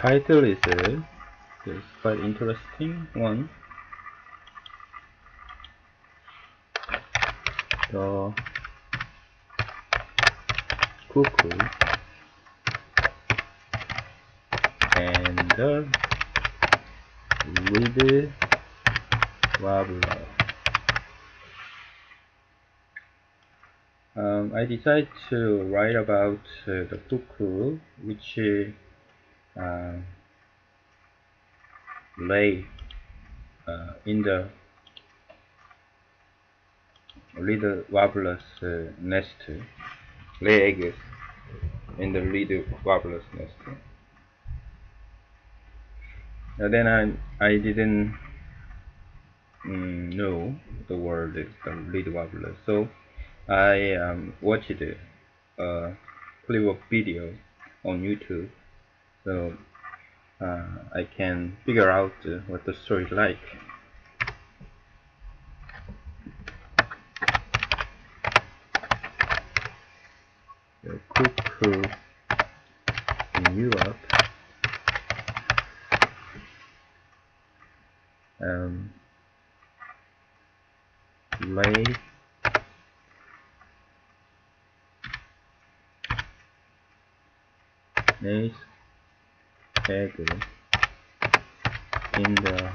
title is, uh, is quite interesting one. The cuckoo and the reed wobbler. Um, I decided to write about uh, the cuckoo, which uh, lay uh, in the little warbler's uh, nest, lay eggs in the little warbler's nest. And then I I didn't mm, know the word the little warbler, so I um, watched a clip of video on YouTube, so uh, I can figure out uh, what the story is like. The cuckoo in Europe um, lay lays egg in the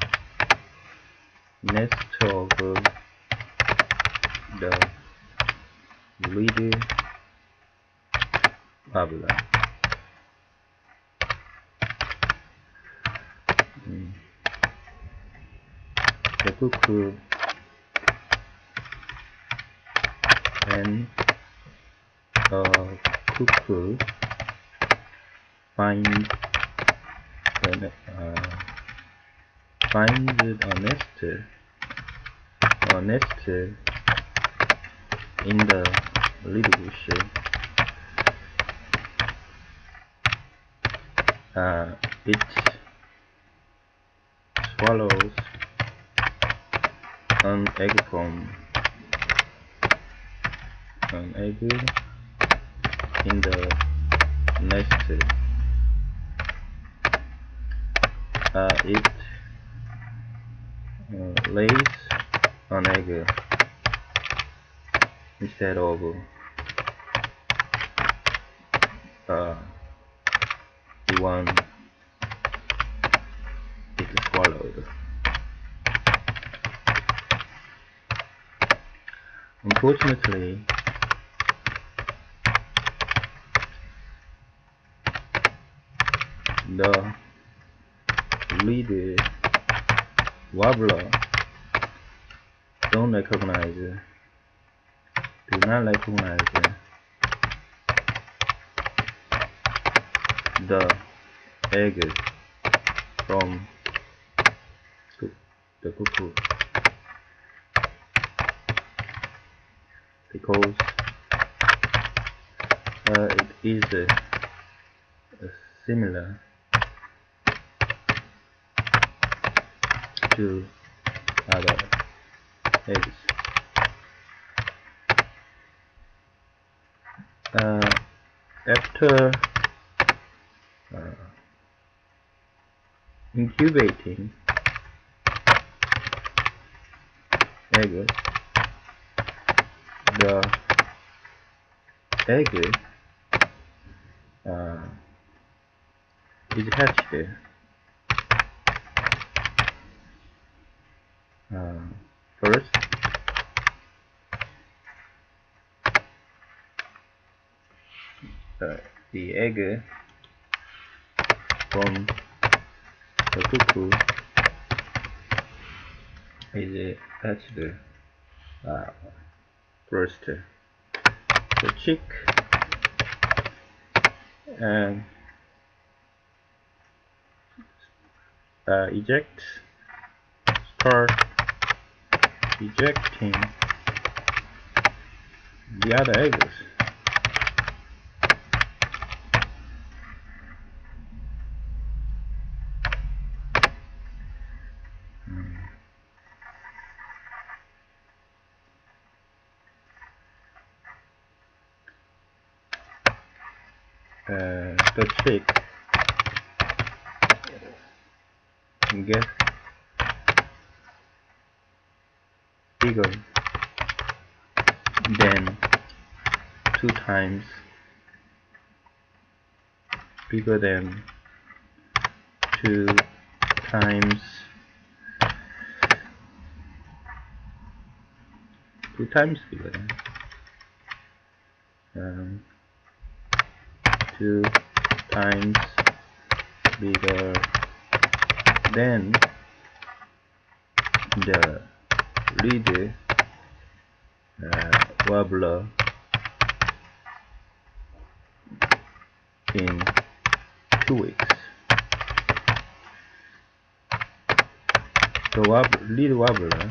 nest of the lady warbler. Mm. The cuckoo and a cuckoo find an, uh, find a nest a nest in the little bush uh, it swallows an egg from an egg in the nest uh, it uh, lays an egg instead of uh, the one it swallowed. Unfortunately, the lead wobbler. Don't recognize do not recognize the egg from the cuckoo. Because uh, it is uh, similar to other eggs. Uh, after uh, incubating eggs, the egg uh, is hatched uh, first uh, the egg from the cuckoo is hatched uh, first the chick and uh, eject start ejecting the other eggs. Hmm. Uh, the chick get bigger than two times bigger than two times two times bigger than um, two times bigger than the lead uh, wobbler in two weeks. The wob lead wobbler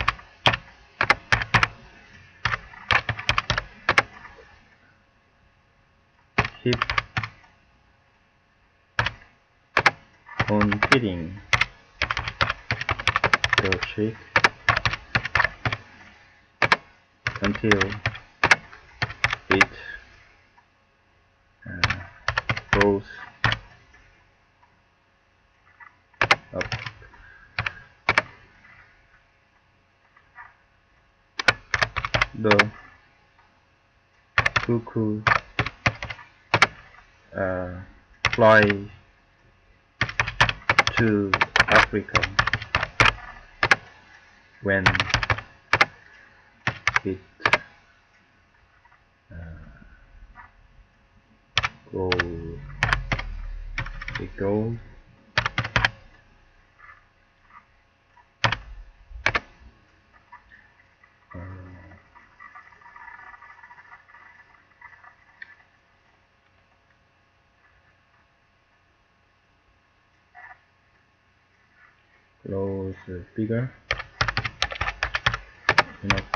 keep on hitting the trick until it uh, goes up. The cuckoo uh, fly to Africa when it uh, go it goes uh, close bigger enough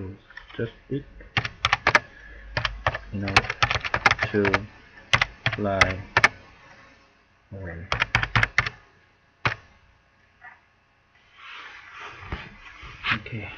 close just big enough to fly away okay